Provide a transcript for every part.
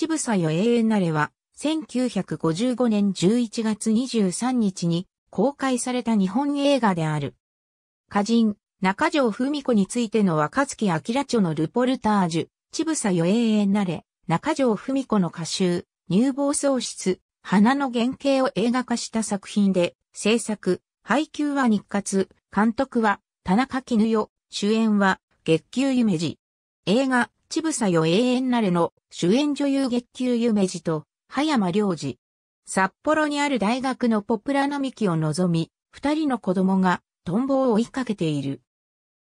ちぶさよ永遠なれは、1955年11月23日に公開された日本映画である。歌人、中条文子についての若月明著のルポルタージュ、ちぶさよ永遠なれ、中条文子の歌集、乳房喪失、花の原型を映画化した作品で、制作、配給は日活、監督は田中絹代、主演は月給夢二。映画、ちぶさよ永遠なれの主演女優月給夢二と、葉山良二。札幌にある大学のポプラ並木を望み、二人の子供がトンボを追いかけている。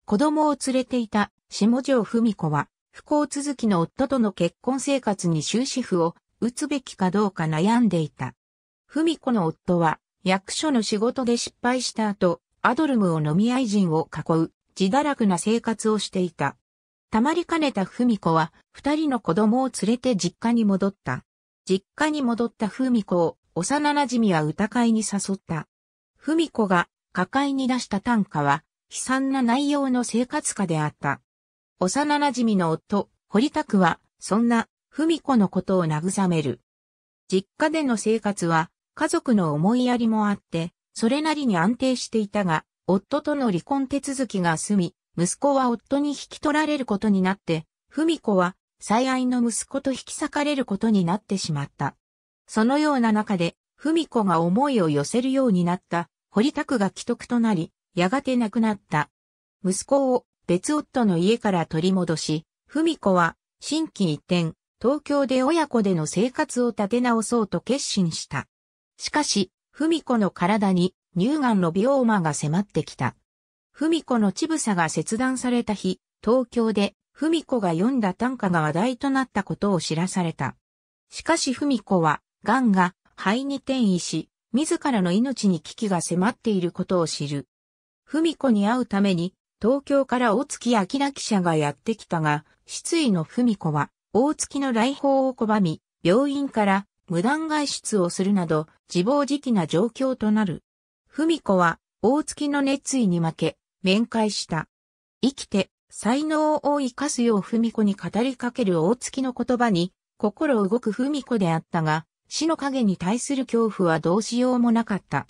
子供を連れていた下条文子は、不幸続きの夫との結婚生活に終止符を打つべきかどうか悩んでいた。文子の夫は、役所の仕事で失敗した後、アドルムを飲み愛人を囲う、自堕落な生活をしていた。たまりかねた文子は、二人の子供を連れて実家に戻った。実家に戻った文子を、幼馴染は歌会に誘った。文子が、歌会に出した短歌は、悲惨な内容の生活歌であった。幼馴染の夫、堀田区は、そんな、文子のことを慰める。実家での生活は、家族の思いやりもあって、それなりに安定していたが、夫との離婚手続きが済み、息子は夫に引き取られることになって、文子は最愛の息子と引き裂かれることになってしまった。そのような中で、文子が思いを寄せるようになった、堀田区が既得となり、やがて亡くなった。息子を別夫の家から取り戻し、文子は新規一転、東京で親子での生活を立て直そうと決心した。しかし、文子の体に乳がんの病魔が迫ってきた。文子の乳房が切断された日、東京で文子が読んだ短歌が話題となったことを知らされた。しかし文子は、癌が肺に転移し、自らの命に危機が迫っていることを知る。文子に会うために、東京から大月明記者がやってきたが、失意の文子は、大月の来訪を拒み、病院から無断外出をするなど、自暴自棄な状況となる。文子は、大月の熱意に負け、面会した。生きて、才能を生かすよう文子に語りかける大月の言葉に、心動く文子であったが、死の影に対する恐怖はどうしようもなかった。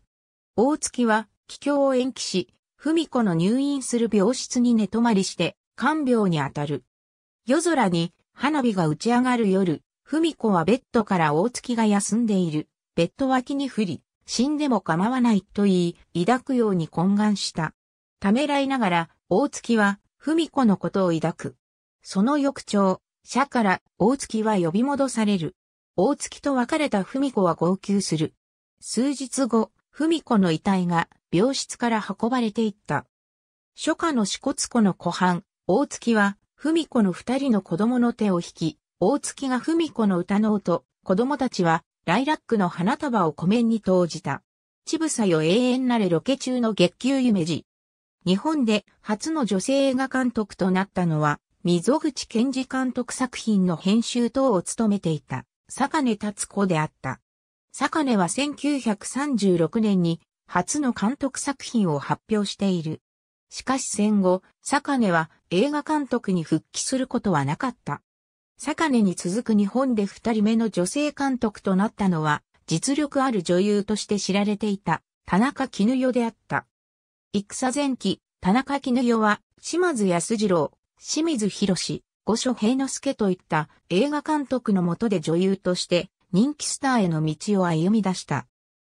大月は、帰郷を延期し、文子の入院する病室に寝泊まりして、看病にあたる。夜空に花火が打ち上がる夜、文子はベッドから大月が休んでいる、ベッド脇に降り、死んでも構わないと言い、抱くように懇願した。ためらいながら、大月は、文子のことを抱く。その翌朝、社から大月は呼び戻される。大月と別れた文子は号泣する。数日後、文子の遺体が病室から運ばれていった。初夏の支笏湖の湖畔、大月は、文子の二人の子供の手を引き、大月が文子の歌の音、子供たちは、ライラックの花束を湖面に投じた。ちぶさよ永遠なれロケ中の月給夢二。日本で初の女性映画監督となったのは、溝口健二監督作品の編集等を務めていた、坂根達子であった。坂根は1936年に初の監督作品を発表している。しかし戦後、坂根は映画監督に復帰することはなかった。坂根に続く日本で二人目の女性監督となったのは、実力ある女優として知られていた、田中絹代であった。戦前期、田中絹代は、島津安次郎、清水博士、五所平之助といった映画監督の下で女優として人気スターへの道を歩み出した。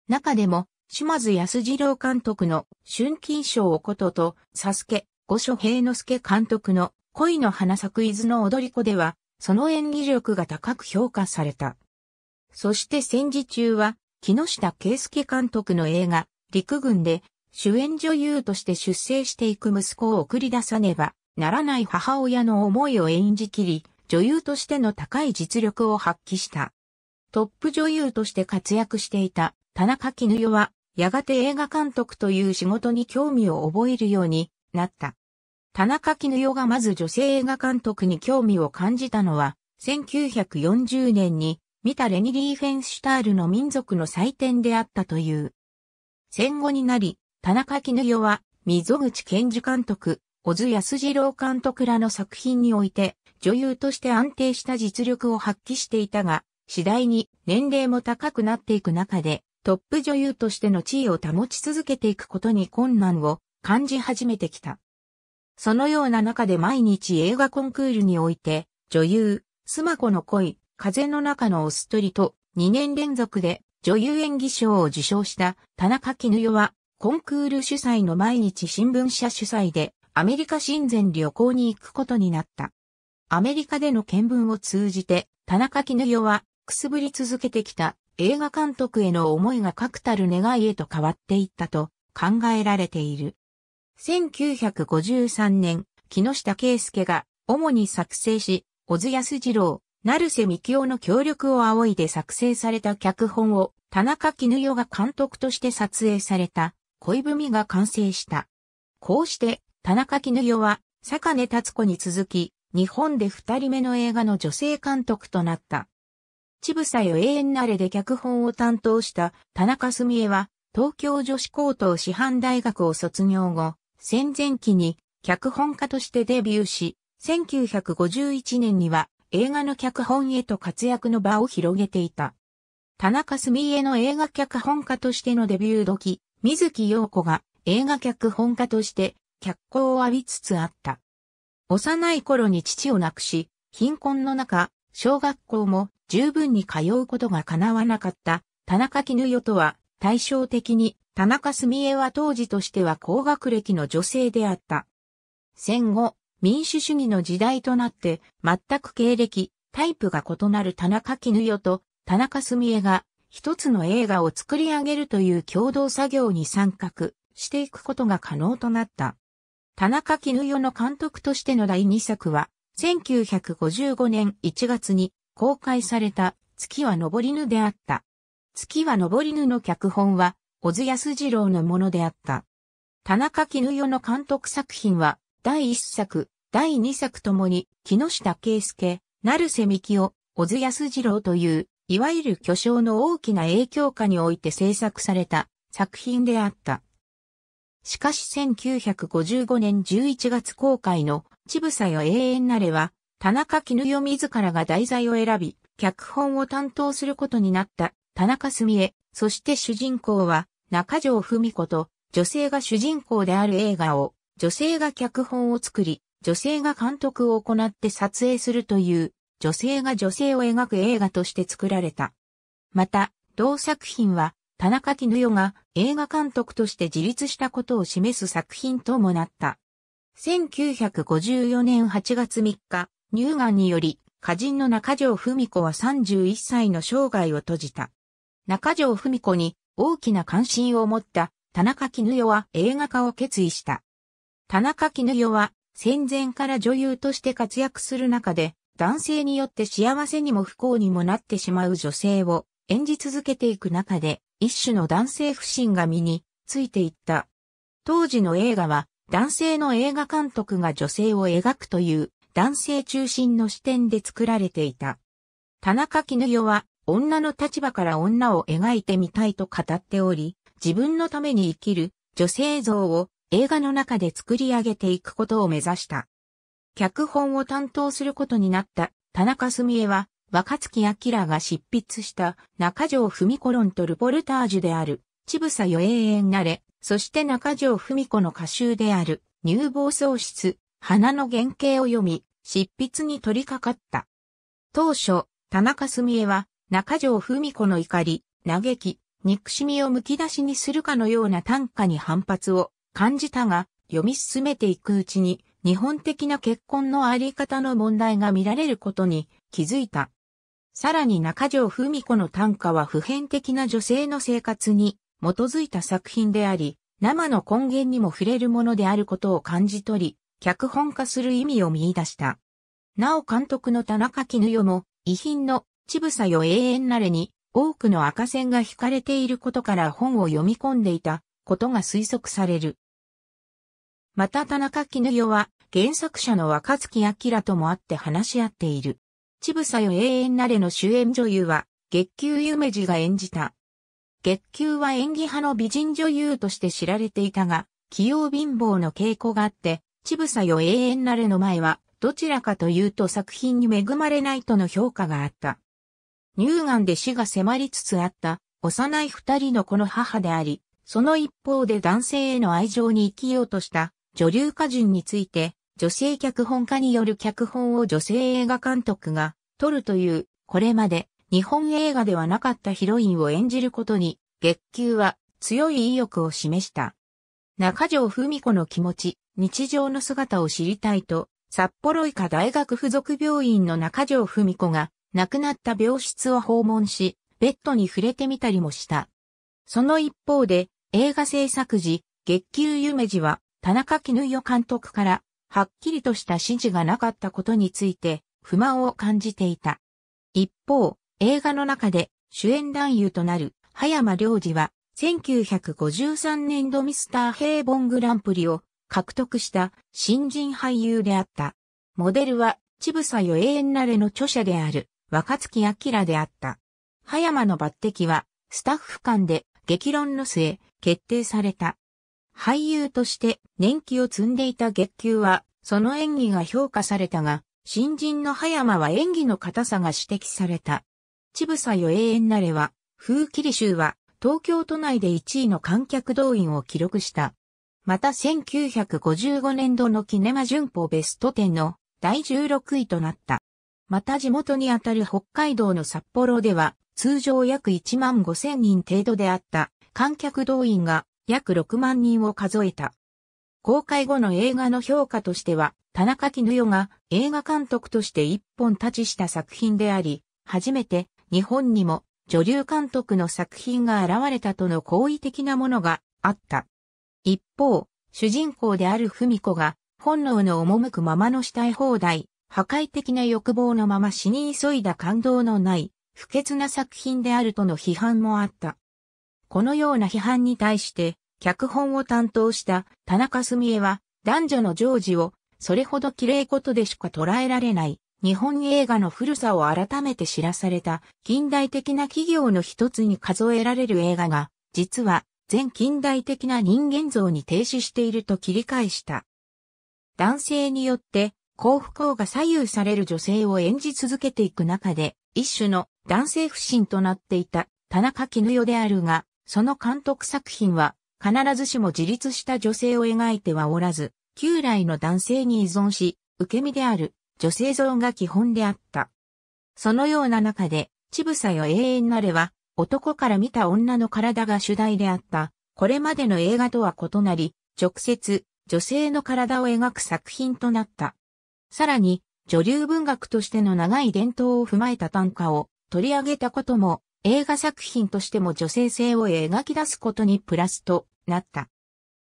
中でも、島津安次郎監督の春金賞おことと、サスケ、五所平之助監督の恋の花咲く伊豆の踊り子では、その演技力が高く評価された。そして戦時中は、木下圭介監督の映画、陸軍で主演女優として出生していく息子を送り出さねばならない母親の思いを演じきり、女優としての高い実力を発揮した。トップ女優として活躍していた田中絹代は、やがて映画監督という仕事に興味を覚えるようになった。田中絹代がまず女性映画監督に興味を感じたのは、1940年に見たレニリー・フェンシュタールの民族の祭典であったという。戦後になり、田中絹代は溝口健二監督、小津安二郎監督らの作品において、女優として安定した実力を発揮していたが、次第に年齢も高くなっていく中で、トップ女優としての地位を保ち続けていくことに困難を感じ始めてきた。そのような中で毎日映画コンクールにおいて、女優、スマコの恋、風の中のオストリと2年連続で女優演技賞を受賞した田中絹代は、コンクール主催の毎日新聞社主催でアメリカ親善旅行に行くことになった。アメリカでの見聞を通じて、田中絹代はくすぶり続けてきた映画監督への思いが確たる願いへと変わっていったと考えられている。1953年、木下圭介が主に作成し、小津安二郎、成瀬幹夫の協力を仰いで作成された脚本を田中絹代が監督として撮影された恋文が完成した。こうして田中絹代は坂根達子に続き日本で二人目の映画の女性監督となった。ちぶさよ永遠なれで脚本を担当した田中澄江は東京女子高等師範大学を卒業後、戦前期に脚本家としてデビューし、1951年には映画の脚本へと活躍の場を広げていた。田中澄江の映画脚本家としてのデビュー時、水木陽子が映画脚本家として脚光を浴びつつあった。幼い頃に父を亡くし、貧困の中、小学校も十分に通うことが叶わなかった田中絹代とは対照的に田中澄江は当時としては高学歴の女性であった。戦後、民主主義の時代となって全く経歴、タイプが異なる田中絹代と田中澄江が一つの映画を作り上げるという共同作業に参画していくことが可能となった。田中絹代の監督としての第2作は、1955年1月に公開された月は昇りぬであった。月は昇りぬの脚本は小津安二郎のものであった。田中絹代の監督作品は、第一作、第二作ともに、木下圭介、成瀬幹夫、小津安二郎という、いわゆる巨匠の大きな影響下において制作された作品であった。しかし1955年11月公開の、ちぶさよ永遠なれは、田中絹代自らが題材を選び、脚本を担当することになった田中澄江、そして主人公は中条文子と女性が主人公である映画を女性が脚本を作り、女性が監督を行って撮影するという女性が女性を描く映画として作られた。また、同作品は田中絹代が映画監督として自立したことを示す作品ともなった。1954年8月3日、乳がんにより、歌人の中条文子は31歳の生涯を閉じた。中条文子に大きな関心を持った田中絹代は映画化を決意した。田中絹代は戦前から女優として活躍する中で男性によって幸せにも不幸にもなってしまう女性を演じ続けていく中で一種の男性不信が身についていった。当時の映画は男性の映画監督が女性を描くという男性中心の視点で作られていた。田中絹代は女の立場から女を描いてみたいと語っており、自分のために生きる女性像を映画の中で作り上げていくことを目指した。脚本を担当することになった田中澄江は、若月明が執筆した中条文子論とルポルタージュである、ちぶさよ永遠なれ、そして中条文子の歌集である、乳房喪失、花の原型を読み、執筆に取り掛かった。当初、田中澄江は中条文子の怒り、嘆き、憎しみをむき出しにするかのような短歌に反発を感じたが、読み進めていくうちに、日本的な結婚のあり方の問題が見られることに気づいた。さらに中条文子の短歌は普遍的な女性の生活に基づいた作品であり、生の根源にも触れるものであることを感じ取り、脚本化する意味を見出した。なお監督の田中絹代も、遺品のちぶさよ永遠なれに多くの赤線が引かれていることから本を読み込んでいたことが推測される。また田中絹代は原作者の若月明とも会って話し合っている。ちぶさよ永遠なれの主演女優は月給夢二が演じた。月給は演技派の美人女優として知られていたが、器用貧乏の傾向があって、ちぶさよ永遠なれの前は、どちらかというと作品に恵まれないとの評価があった。乳がんで死が迫りつつあった幼い二人の子の母であり、その一方で男性への愛情に生きようとした女流歌人について、女性脚本家による脚本を女性映画監督が撮るという、これまで日本映画ではなかったヒロインを演じることに、月給は強い意欲を示した。中条文子の気持ち、日常の姿を知りたいと、札幌医科大学附属病院の中条文子が亡くなった病室を訪問し、ベッドに触れてみたりもした。その一方で、映画制作時、月給夢二は、田中絹代監督から、はっきりとした指示がなかったことについて、不満を感じていた。一方、映画の中で主演男優となる葉山良二は、1953年度ミスター平凡グランプリを獲得した新人俳優であった。モデルは、ちぶさよ永遠なれの著者である若月明であった。葉山の抜擢は、スタッフ間で激論の末、決定された。俳優として年季を積んでいた月給は、その演技が評価されたが、新人の葉山は演技の硬さが指摘された。ちぶさよ永遠なれは、風切り集は、東京都内で1位の観客動員を記録した。また1955年度のキネマ旬報ベスト10の第16位となった。また地元にあたる北海道の札幌では通常約1万5千人程度であった観客動員が約6万人を数えた。公開後の映画の評価としては、田中絹代が映画監督として一本立ちした作品であり、初めて日本にも女流監督の作品が現れたとの好意的なものがあった。一方、主人公である文子が本能の赴くままのしたい放題、破壊的な欲望のまま死に急いだ感動のない不潔な作品であるとの批判もあった。このような批判に対して、脚本を担当した田中澄江は、男女の常時をそれほど綺麗ことでしか捉えられない日本映画の古さを改めて知らされた近代的な企業の一つに数えられる映画が、実は全近代的な人間像に停止していると切り返した。男性によって幸福幸が左右される女性を演じ続けていく中で、一種の男性不信となっていた田中絹代であるが、その監督作品は必ずしも自立した女性を描いてはおらず、旧来の男性に依存し、受け身である女性像が基本であった。そのような中で、ちぶさよ永遠なれは、男から見た女の体が主題であった、これまでの映画とは異なり、直接、女性の体を描く作品となった。さらに、女流文学としての長い伝統を踏まえた短歌を取り上げたことも、映画作品としても女性性を描き出すことにプラスとなった。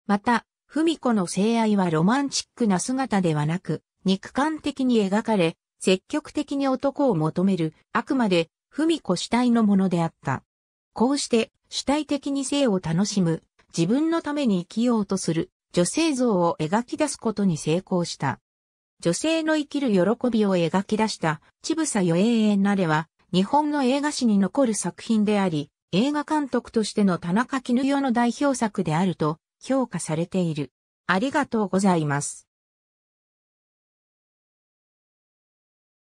また、文子の性愛はロマンチックな姿ではなく、肉感的に描かれ、積極的に男を求める、あくまで、文子主体のものであった。こうして、主体的に性を楽しむ、自分のために生きようとする、女性像を描き出すことに成功した。女性の生きる喜びを描き出した、ちぶさよ永遠なれは、日本の映画史に残る作品であり、映画監督としての田中絹代の代表作であると評価されている。ありがとうございます。